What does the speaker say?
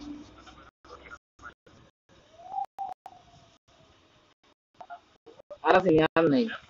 mana? Dari masih